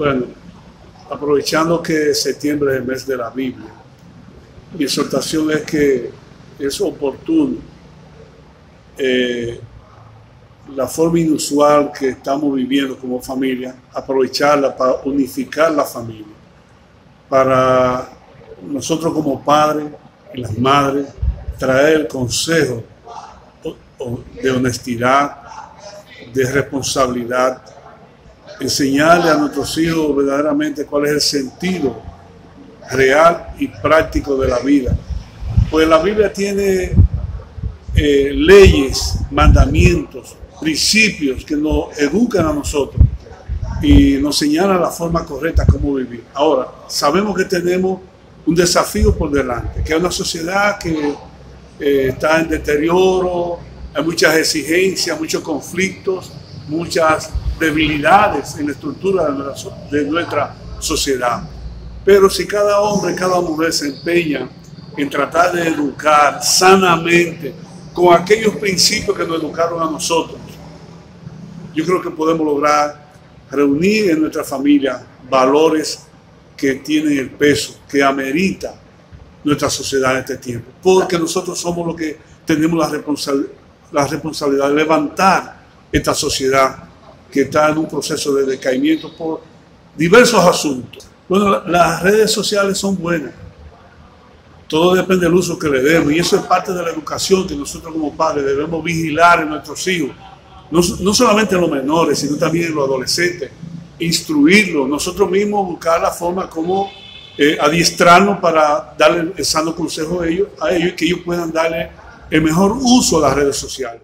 Bueno, aprovechando que septiembre es el mes de la Biblia, mi exhortación es que es oportuno eh, la forma inusual que estamos viviendo como familia, aprovecharla para unificar la familia, para nosotros como padres y las madres traer consejo de honestidad, de responsabilidad, enseñarle a nuestros hijos verdaderamente cuál es el sentido real y práctico de la vida. Pues la Biblia tiene eh, leyes, mandamientos, principios que nos educan a nosotros y nos señalan la forma correcta como vivir. Ahora, sabemos que tenemos un desafío por delante, que es una sociedad que eh, está en deterioro, hay muchas exigencias, muchos conflictos, muchas debilidades en la estructura de nuestra, sociedad. Pero si cada hombre, cada mujer se empeña en tratar de educar sanamente con aquellos principios que nos educaron a nosotros, yo creo que podemos lograr reunir en nuestra familia valores que tienen el peso, que amerita nuestra sociedad en este tiempo. Porque nosotros somos los que tenemos la, la responsabilidad de levantar esta sociedad que está en un proceso de decaimiento por diversos asuntos. Bueno, las redes sociales son buenas. Todo depende del uso que le demos. Y eso es parte de la educación que nosotros como padres debemos vigilar en nuestros hijos. No, solamente en los menores, sino también en los adolescentes. Instruirlos. Nosotros mismos buscar la forma como eh, adiestrarnos para darle el sano consejo a ellos, a ellos y que ellos puedan darle el mejor uso a las redes sociales.